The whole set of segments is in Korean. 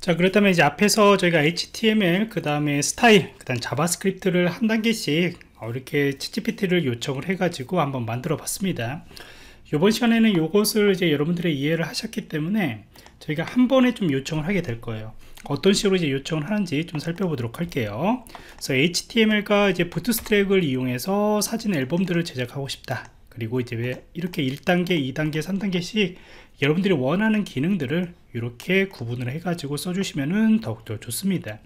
자 그렇다면 이제 앞에서 저희가 HTML 그 다음에 스타일 그 다음 JavaScript를 한 단계씩 이렇게 ChatGPT를 요청을 해 가지고 한번 만들어 봤습니다. 이번 시간에는 이것을 이제 여러분들의 이해를 하셨기 때문에 저희가 한 번에 좀 요청을 하게 될 거예요. 어떤 식으로 이제 요청을 하는지 좀 살펴보도록 할게요. 그래서 HTML과 이제 Bootstrap을 이용해서 사진 앨범들을 제작하고 싶다 그리고 이제 이렇게 1단계 2단계 3단계씩 여러분들이 원하는 기능들을 이렇게 구분을 해 가지고 써주시면 더욱더 좋습니다.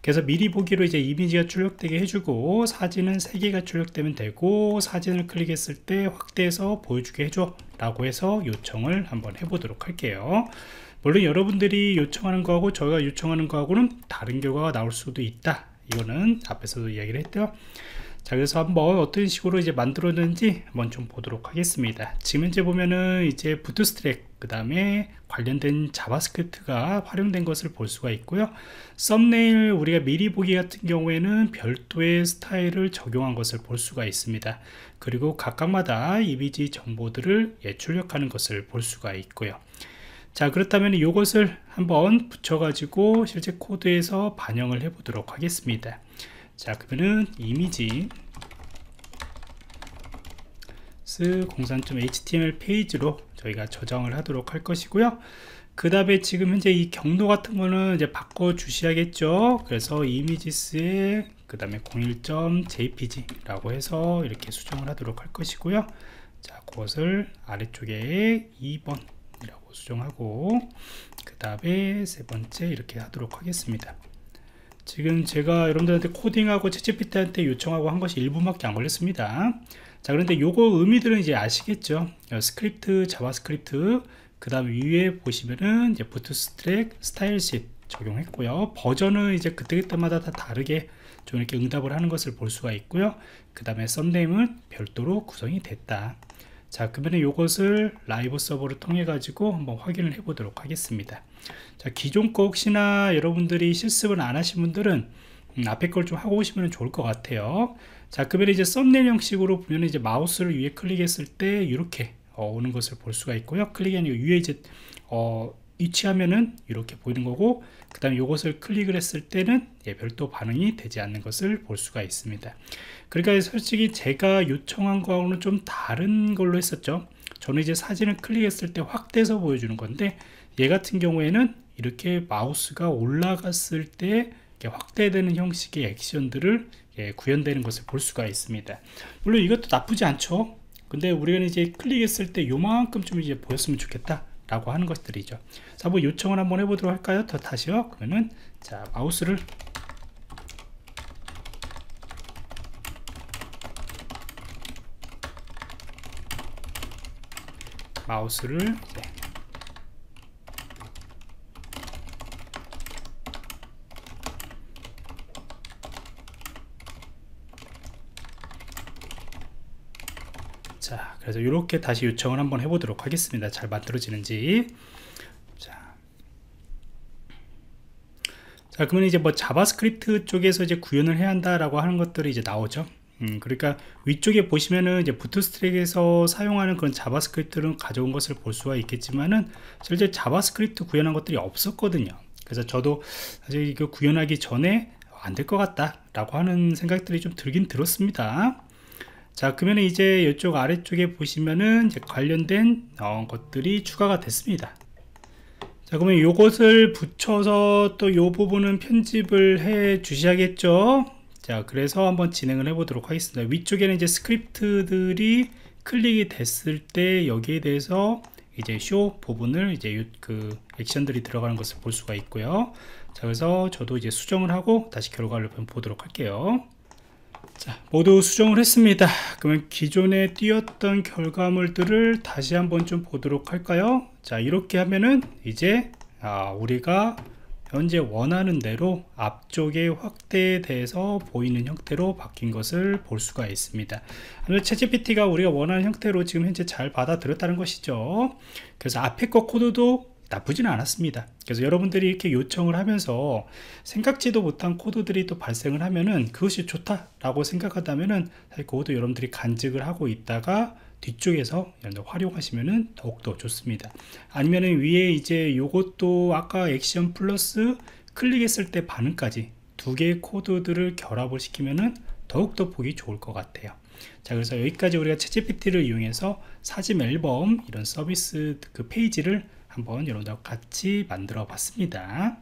그래서 미리 보기로 이제 이미지가 출력되게 해주고 사진은 3개가 출력되면 되고 사진을 클릭했을 때 확대해서 보여주게 해줘 라고 해서 요청을 한번 해보도록 할게요. 물론 여러분들이 요청하는 거하고 저희가 요청하는 거하고는 다른 결과가 나올 수도 있다. 이거는 앞에서도 이야기를 했죠 자 그래서 한번 어떤 식으로 이제 만들었는지 한번 좀 보도록 하겠습니다. 지금 현재 보면은 이제 Bootstrap 그 다음에 관련된 JavaScript가 활용된 것을 볼 수가 있고요. 썸네일 우리가 미리 보기 같은 경우에는 별도의 스타일을 적용한 것을 볼 수가 있습니다. 그리고 각각마다 이미지 정보들을 예, 출력하는 것을 볼 수가 있고요. 자 그렇다면 이것을 한번 붙여 가지고 실제 코드에서 반영을 해 보도록 하겠습니다 자 그러면은 images 03.html 페이지로 저희가 저장을 하도록 할 것이고요. 그 다음에 지금 현재 이 경로 같은 거는 이제 바꿔 주셔야겠죠? 그래서 images에 그 다음에 01.jpg 라고 해서 이렇게 수정을 하도록 할 것이고요. 자 그것을 아래쪽에 2번 이라고 수정하고 그 다음에 세 번째 이렇게 하도록 하겠습니다 지금 제가 여러분들한테 코딩하고 채찌피트한테 요청하고 한 것이 1분밖에 안 걸렸습니다. 자 그런데 요거 의미들은 이제 아시겠죠? 어, script JavaScript 그 다음 위에 보시면은 이제 부트스트랙 스타일십 적용했고요. 버전은 이제 그때그때마다 다 다르게 좀 이렇게 응답을 하는 것을 볼 수가 있고요. 그 다음에 썸네임은 별도로 구성이 됐다 자 그러면 이것을 라이브 서버를 통해 가지고 한번 확인을 해 보도록 하겠습니다. 자 기존 거 혹시나 여러분들이 실습을 안 하신 분들은 음, 앞에 걸 좀 하고 오시면 좋을 것 같아요. 자 그러면 이제 썸네일 형식으로 보면 이제 마우스를 위에 클릭했을 때 이렇게 어, 오는 것을 볼 수가 있고요. 클릭이 아니고 위에 이제 어, 위치하면은 이렇게 보이는 거고 그 다음에 이것을 클릭을 했을 때는 예, 별도 반응이 되지 않는 것을 볼 수가 있습니다. 그러니까 솔직히 제가 요청한 거하고는 좀 다른 걸로 했었죠. 저는 이제 사진을 클릭했을 때 확대해서 보여주는 건데 얘 같은 경우에는 이렇게 마우스가 올라갔을 때 확대되는 형식의 액션들을 예, 구현되는 것을 볼 수가 있습니다. 물론 이것도 나쁘지 않죠. 근데 우리가 이제 클릭했을 때 요만큼 좀 이제 보였으면 좋겠다 라고 하는 것들이죠 자 한번 요청을 한번 해보도록 할까요 더 다시요 그러면은 자 마우스를 마우스를 네. 자 그래서 이렇게 다시 요청을 한번 해보도록 하겠습니다 잘 만들어지는지 자, 자 그러면 이제 뭐 JavaScript 쪽에서 이제 구현을 해야 한다라고 하는 것들이 이제 나오죠 음, 그러니까 위쪽에 보시면은 이제 Bootstrap에서 사용하는 그런 JavaScript를 가져온 것을 볼 수가 있겠지만은 실제 JavaScript 구현한 것들이 없었거든요. 그래서 저도 사실 이거 구현하기 전에 안 될 것 같다 라고 하는 생각들이 좀 들긴 들었습니다. 자 그러면 이제 이쪽 아래쪽에 보시면은 이제 관련된 어, 것들이 추가가 됐습니다. 자 그러면 이것을 붙여서 또 이 부분은 편집을 해 주셔야겠죠? 자 그래서 한번 진행을 해 보도록 하겠습니다. 위쪽에는 이제 스크립트들이 클릭이 됐을 때 여기에 대해서 이제 쇼 부분을 이제 그 액션들이 들어가는 것을 볼 수가 있고요. 자 그래서 저도 이제 수정을 하고 다시 결과를 보도록 할게요 자 모두 수정을 했습니다. 그러면 기존에 띄었던 결과물들을 다시 한번 좀 보도록 할까요? 자 이렇게 하면은 이제 아, 우리가 현재 원하는 대로 앞쪽에 확대돼서 보이는 형태로 바뀐 것을 볼 수가 있습니다. 채찌PT가 우리가 원하는 형태로 지금 현재 잘 받아들였다는 것이죠. 그래서 앞에 거 코드도 나쁘지는 않았습니다. 그래서 여러분들이 이렇게 요청을 하면서 생각지도 못한 코드들이 또 발생을 하면은 그것이 좋다 라고 생각한다면은 사실 그것도 여러분들이 간직을 하고 있다가 뒤쪽에서 활용하시면은 더욱더 좋습니다. 아니면은 위에 이제 요것도 아까 액션 플러스 클릭했을 때 반응까지 두 개의 코드들을 결합을 시키면은 더욱더 보기 좋을 것 같아요. 자 그래서 여기까지 우리가 채찌PT를 이용해서 사진 앨범 이런 서비스 그 페이지를 한번 여러분들 같이 만들어 봤습니다